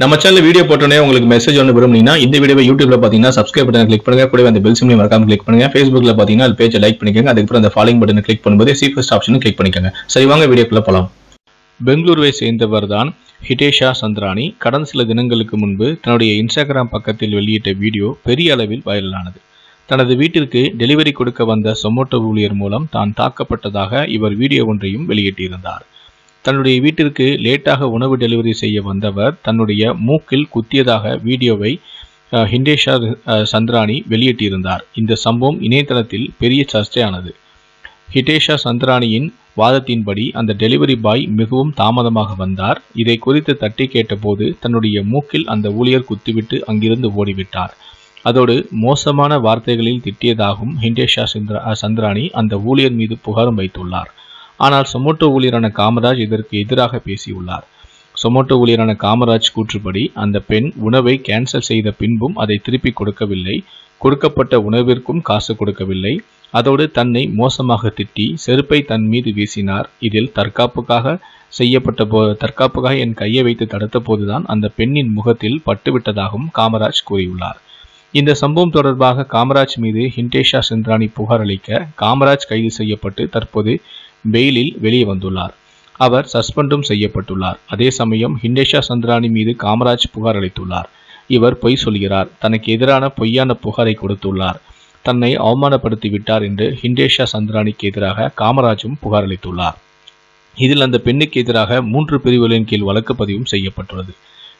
நம்ம channel video போட்டோன்னே உங்களுக்கு மெசேஜ் ஒன்று விரும்புனீங்கன்னா இந்த வீடியோ யூடியூப்ல பார்த்தீங்கன்னா சப்ஸ்கிரைப் பட்டன் கிளிக் பண்ணுங்க. கூட அந்த பெல் சிம்லையும் மறக்காம கிளிக் பண்ணுங்க. ஃபேஸ்புக்ல பார்த்தீங்கன்னா அது பேஜை லைக் பண்ணிக்கோங்க. அதுக்கப்புறம் அந்த ஃபாலோயிங் பட்டனை கிளிக் பண்ணும்போது சி ஃபர்ஸ்ட் ஆப்ஷனும் கிளிக் பண்ணிக்கோங்க. சரி வாங்க வீடியோக்குள்ள போலாம். பெங்களூருவை சேர்ந்தவர் தான் ஹிடேஷா சந்திராணி. கடந்த சில தினங்களுக்கு முன்பு தன்னுடைய இன்ஸ்டாகிராம் பக்கத்தில் வெளியிட்ட வீடியோ பெரிய அளவில் வைரலானது தனது வீட்டிற்கு டெலிவரி கொடுக்க வந்த சொமோட்டோ ஊழியர் மூலம் தான் தாக்கப்பட்டதாக இவர் வீடியோ ஒன்றையும் வெளியிட்டிருந்தார். தன்னுடைய வீட்டிற்கு லேட்டாக உணவு டெலிவரி செய்ய வந்தவர் தன்னுடைய மூக்கில் குத்தியதாக வீடியோவை அஹ், ஹிண்டேஷா சந்திராணி வெளியிட்டிருந்தார். இந்த சம்பவம் இணையதளத்தில் பெரிய சர்ச்சையானது. ஹிடேஷா சந்திராணியின் வாதத்தின்படி அந்த டெலிவரி பாய் மிகவும் தாமதமாக வந்தார். இதை குறித்து தட்டி கேட்டபோது தன்னுடைய மூக்கில் அந்த ஊழியர் குத்திவிட்டு அங்கிருந்து ஓடிவிட்டார். அதோடு மோசமான வார்த்தைகளில் திட்டியதாகவும் ஹிண்டேஷா சந்திரா சந்திராணி அந்த ஊழியர் மீது புகாரும் வைத்துள்ளார். ஆனால் சொமோட்டோ ஊழியரான காமராஜ் இதற்கு எதிராக பேசியுள்ளார். சொமோட்டோ ஊழியரான காமராஜ் கூற்றுப்படி அந்த பெண் உணவை கேன்சல் செய்த பின்பும் அதை திருப்பி கொடுக்கவில்லை. கொடுக்கப்பட்ட உணவிற்கும் காசு கொடுக்கவில்லை. அதோடு தன்னை மோசமாக திட்டி செருப்பை தன் மீது வீசினார். இதில் தற்காப்புக்காக செய்யப்பட்ட போ தற்காப்புக்காக என் கையை வைத்து தடுத்த போதுதான் அந்த பெண்ணின் முகத்தில் பட்டுவிட்டதாகவும் காமராஜ் கூறியுள்ளார். இந்த சம்பவம் தொடர்பாக காமராஜ் மீது ஹிண்டேஷா சிந்திராணி புகார் அளிக்க காமராஜ் கைது செய்யப்பட்டு தற்போது பெயிலில் வெளியே வந்துள்ளார். அவர் சஸ்பெண்டும் செய்யப்பட்டுள்ளார். அதே சமயம் ஹிண்டேஷா சந்திராணி மீது காமராஜ் புகார் அளித்துள்ளார். இவர் பொய் சொல்கிறார். தனக்கு எதிரான பொய்யான புகாரை கொடுத்துள்ளார். தன்னை அவமானப்படுத்தி விட்டார் என்று ஹிண்டேஷா சந்திராணிக்கு எதிராக காமராஜும் புகார் அளித்துள்ளார். இதில் அந்த பெண்ணுக்கு எதிராக மூன்று பிரிவுகளின் கீழ் வழக்கு பதிவும் செய்யப்பட்டுள்ளது.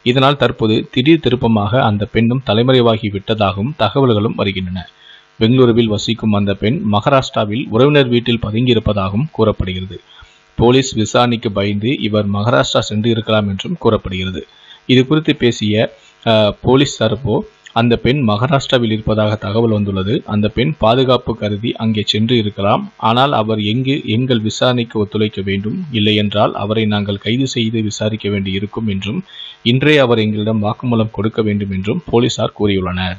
இதனால் தற்போது திடீர் திருப்பமாக அந்த பெண்ணும் தலைமறைவாகி விட்டதாகவும் தகவல்களும் வருகின்றன. பெங்களூருவில் வசிக்கும் அந்த பெண் மகாராஷ்டிராவில் உறவினர் வீட்டில் பதுங்கியிருப்பதாகவும் கூறப்படுகிறது. போலீஸ் விசாரணைக்கு பயந்து இவர் மகாராஷ்டிரா சென்று இருக்கலாம் என்றும் கூறப்படுகிறது. இது குறித்து பேசிய போலீஸ் தரப்போ அந்த பெண் மகாராஷ்டிராவில் இருப்பதாக தகவல் வந்துள்ளது. அந்த பெண் பாதுகாப்பு கருதி அங்கே சென்று இருக்கலாம். ஆனால் அவர் எங்கு எங்கள் விசாரணைக்கு ஒத்துழைக்க வேண்டும். இல்லை என்றால் அவரை நாங்கள் கைது செய்து விசாரிக்க வேண்டி இருக்கும் என்றும் இன்றே அவர் எங்களிடம் வாக்குமூலம் கொடுக்க வேண்டும் என்றும் போலீசார் கூறியுள்ளனர்.